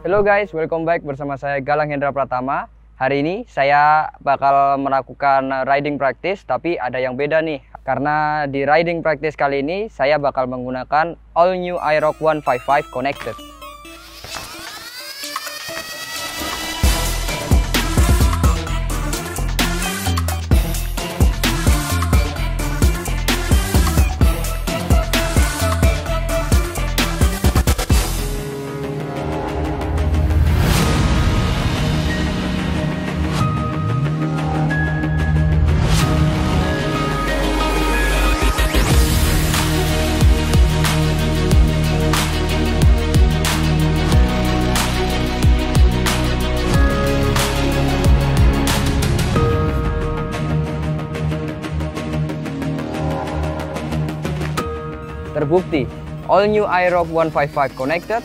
Hello guys, welcome back bersama saya Galang Hendra Pratama. Hari ini saya bakal melakukan riding practice tapi ada yang beda nih. Karena di riding practice kali ini saya bakal menggunakan all new iRock 155 connected. Terbukti, all new iRock 155 Connected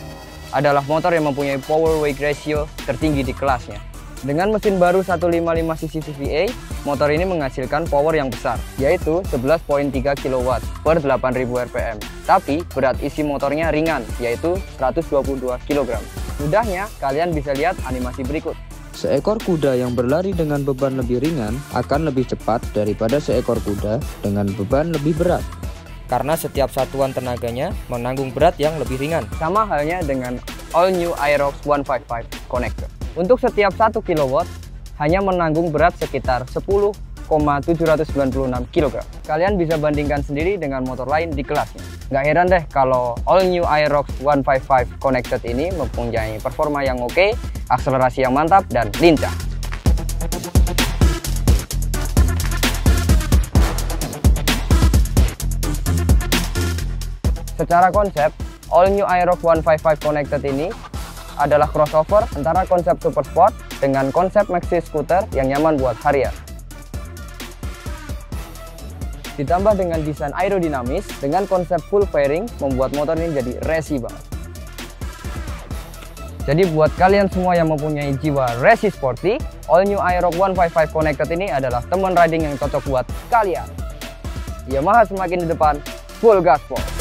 adalah motor yang mempunyai power weight ratio tertinggi di kelasnya. Dengan mesin baru 155cc VVA, motor ini menghasilkan power yang besar, yaitu 11.3 kW per 8000 rpm. Tapi berat isi motornya ringan, yaitu 122 kg. Mudahnya, kalian bisa lihat animasi berikut. Seekor kuda yang berlari dengan beban lebih ringan akan lebih cepat daripada seekor kuda dengan beban lebih berat karena setiap satuan tenaganya menanggung berat yang lebih ringan. Sama halnya dengan all new Aerox 155 connector. Untuk setiap 1 kW hanya menanggung berat sekitar 10,796 kg. Kalian bisa bandingkan sendiri dengan motor lain di kelasnya. Nggak heran deh kalau all new Aerox 155 connected ini mempunyai performa yang oke, akselerasi yang mantap, dan lincah. Secara konsep, all new Aerox 155 Connected ini adalah crossover antara konsep super sport dengan konsep maxi scooter yang nyaman buat harian. Ditambah dengan desain aerodinamis dengan konsep full fairing membuat motor ini jadi racing banget. Jadi buat kalian semua yang mempunyai jiwa racing sporty, all new Aerox 155 Connected ini adalah teman riding yang cocok buat kalian. Yamaha semakin di depan, full gas gaspol.